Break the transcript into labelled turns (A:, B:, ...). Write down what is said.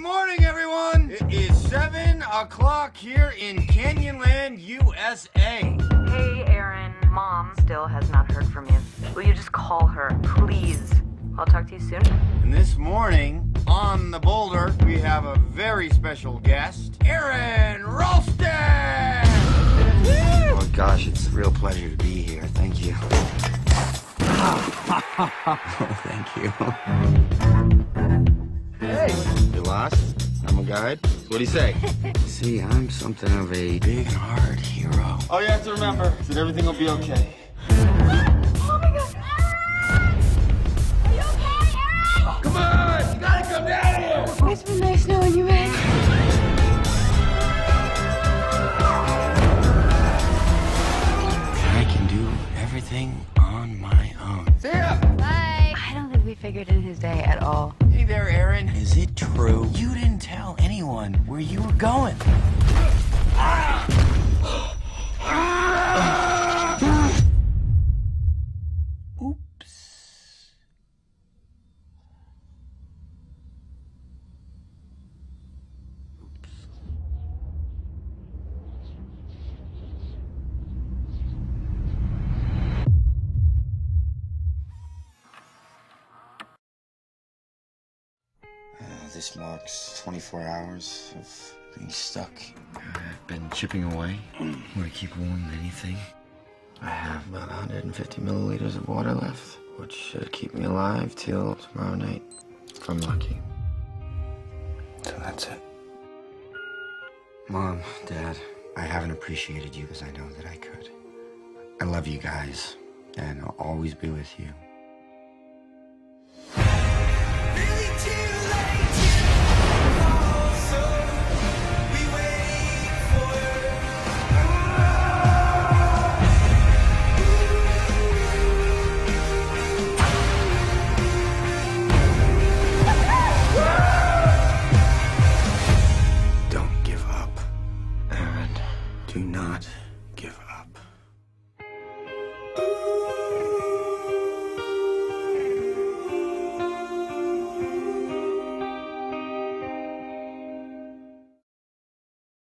A: morning, everyone. It is 7 o'clock here in Canyonland, USA.
B: Hey, Aron. Mom still has not heard from you. Will you just call her, please? I'll talk to you soon.
A: And this morning, on the boulder, we have a very special guest, Aron Ralston!
C: Oh gosh, it's a real pleasure to be here. Thank you. oh, thank you. Guide. What do you say? See, I'm something of a big and hard hero.
D: All you have to remember is that everything will be okay.
E: Oh my god! Are you okay, Aron?
D: Oh, come on! You gotta come down here!
E: It's been nice knowing you, man.
C: I can do everything on my own.
A: See ya!
E: Bye.
B: I don't think we figured in his day at all.
A: Hey there, Aron.
C: Is it true? You didn't tell anyone where you were going. This marks 24 hours of being stuck. I've been chipping away. Mm. Want to keep warm than anything? I have about 150 milliliters of water left, which should keep me alive till tomorrow night, if I'm lucky. So that's it. Mom, Dad, I haven't appreciated you as I know that I could. I love you guys, and I'll always be with you. Do not